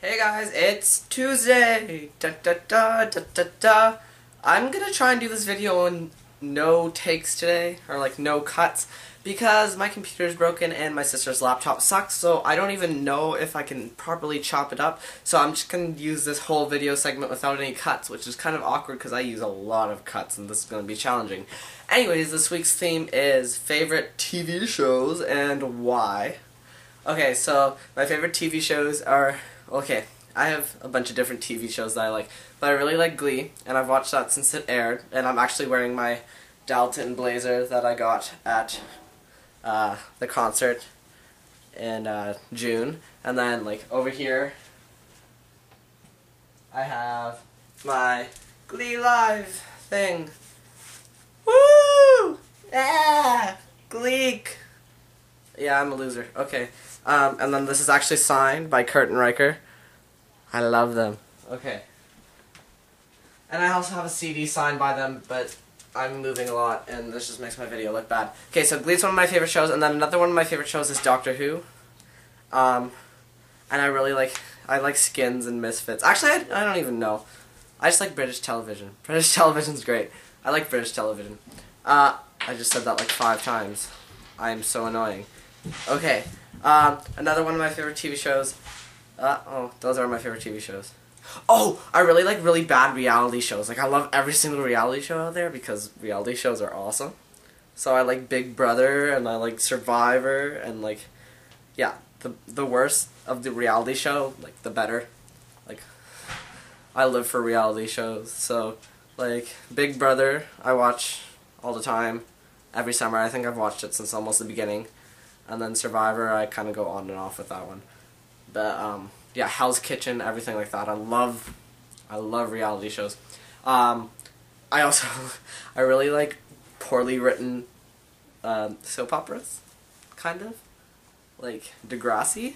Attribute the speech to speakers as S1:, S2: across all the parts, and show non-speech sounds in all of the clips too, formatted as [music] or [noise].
S1: Hey guys, it's Tuesday! Da da da da da da. I'm gonna try and do this video on no takes today, or like no cuts, because my computer's broken and my sister's laptop sucks, so I don't even know if I can properly chop it up. So I'm just gonna use this whole video segment without any cuts, which is kind of awkward because I use a lot of cuts and this is gonna be challenging. Anyways, this week's theme is favorite TV shows and why. Okay, so my favorite TV shows are okay, I have a bunch of different TV shows that I like, but I really like Glee, and I've watched that since it aired, and I'm actually wearing my Dalton blazer that I got at uh, the concert in uh, June, and then like over here, I have my Glee Live thing. Woo! Yeah! Gleek! Yeah, I'm a loser. Okay. Um, and then this is actually signed by Kurt and Riker. I love them. Okay. And I also have a CD signed by them, but I'm moving a lot, and this just makes my video look bad. Okay, so Glee's one of my favorite shows, and then another one of my favorite shows is Doctor Who. Um, and I really like, I like Skins and Misfits. Actually, I, I don't even know. I just like British television. [laughs] British television's great. I like British television. Uh, I just said that like five times. I am so annoying. Okay, um, another one of my favorite TV shows. Uh, oh, those are my favorite TV shows. Oh, I really like really bad reality shows. Like, I love every single reality show out there because reality shows are awesome. So I like Big Brother and I like Survivor and like, yeah, the the worst of the reality show, like the better. Like, I live for reality shows. So, like Big Brother, I watch all the time, every summer. I think I've watched it since almost the beginning and then Survivor, I kind of go on and off with that one. But um, yeah, Hell's Kitchen, everything like that. I love, I love reality shows. Um, I also, [laughs] I really like poorly written um, soap operas, kind of, like Degrassi.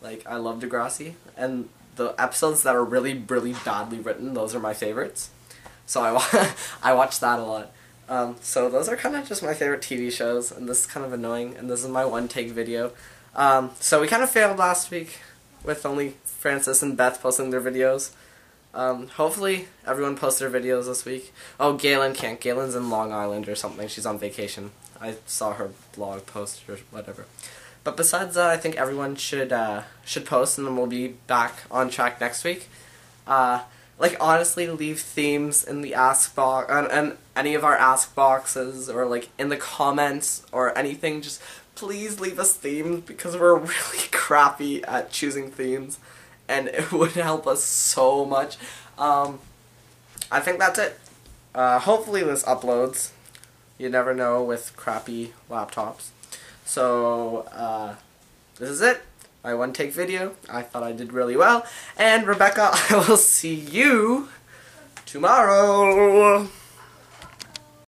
S1: Like I love Degrassi, and the episodes that are really, really badly written, those are my favorites. So I, [laughs] I watch that a lot. Um, so those are kind of just my favorite TV shows, and this is kind of annoying, and this is my one take video. Um, so we kind of failed last week with only Francis and Beth posting their videos. Um, hopefully everyone posts their videos this week. Oh, Galen can't. Galen's in Long Island or something. She's on vacation. I saw her blog post or whatever. But besides that, I think everyone should uh, should post, and then we'll be back on track next week. Uh, like honestly leave themes in the ask box and, and any of our ask boxes or like in the comments or anything. Just please leave us themes because we're [laughs] really crappy at choosing themes and [laughs] it would help us so much. Um, I think that's it. Uh, hopefully this uploads. You never know with crappy laptops. So uh, this is it my one take video. I thought I did really well. And Rebecca, [laughs] I will see you tomorrow.